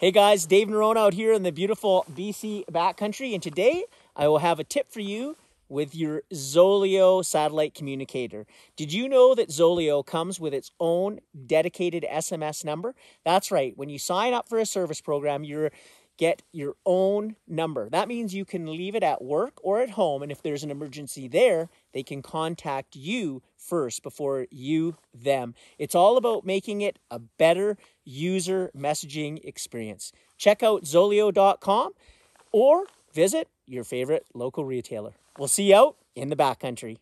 Hey guys, Dave Norona out here in the beautiful BC backcountry, and today I will have a tip for you with your Zoleo satellite communicator. Did you know that Zoleo comes with its own dedicated SMS number? That's right. When you sign up for a service program, you get your own number. That means you can leave it at work or at home, and if there's an emergency there, they can contact you first before you them. It's all about making it a better user messaging experience. Check out zoleo.com or visit your favorite local retailer. We'll see you out in the backcountry.